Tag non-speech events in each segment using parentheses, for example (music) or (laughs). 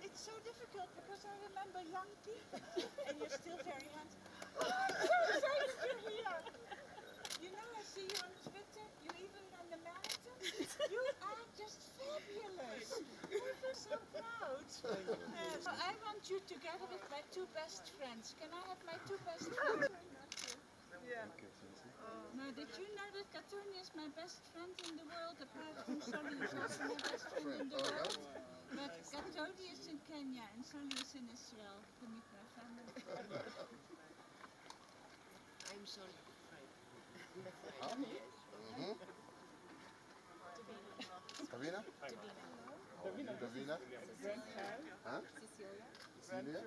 it's so difficult because I remember young people, and you're still very handsome. So you're here. You know, I see you on Twitter. You even on the. You are just fabulous. So proud. So I want you together with my two best friends. Can I have my two best friends? Now, did you know that Katoni is my best friend in the world? Apart from Sally is also my best friend in the world. But Katoni is in Kenya and Sally is in Israel to meet my family. I'm sorry. Mhm. Davina? Davina? Davina? Huh? Cecilia?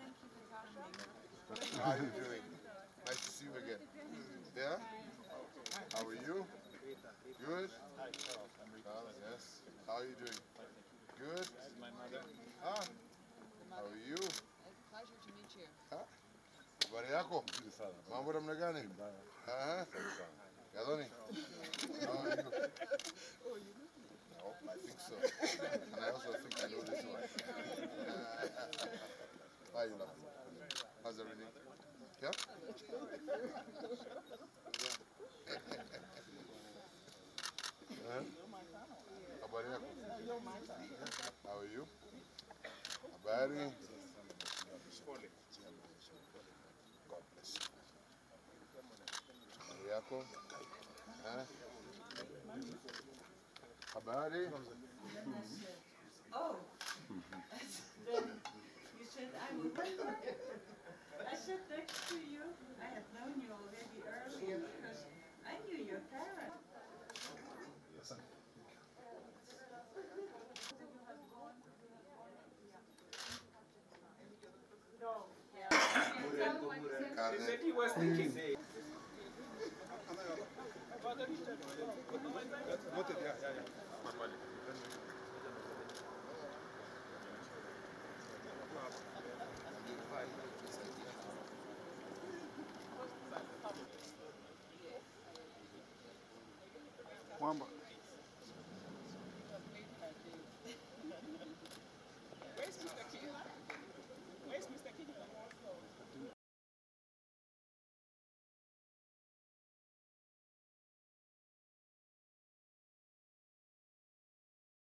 Thank you for coming. How are you doing? Nice to see you again. Yeah? How are you? Good? Carl, yes. How are you doing? Good? my mother. Ah. How are you? Pleasure to meet you. Habari yako? Mambo namna gani? Ah. Gadoni? How are you? Oh, you know No, I think so. And I also think I know this one. Why are you laughing? How's everything? Yeah? Huh? Habari yako? How are you? Habari? Habari yako? Habari? Oh. (laughs) you said I would. (laughs) I sat next He said he was mm. thinking. Eh? Mwamba.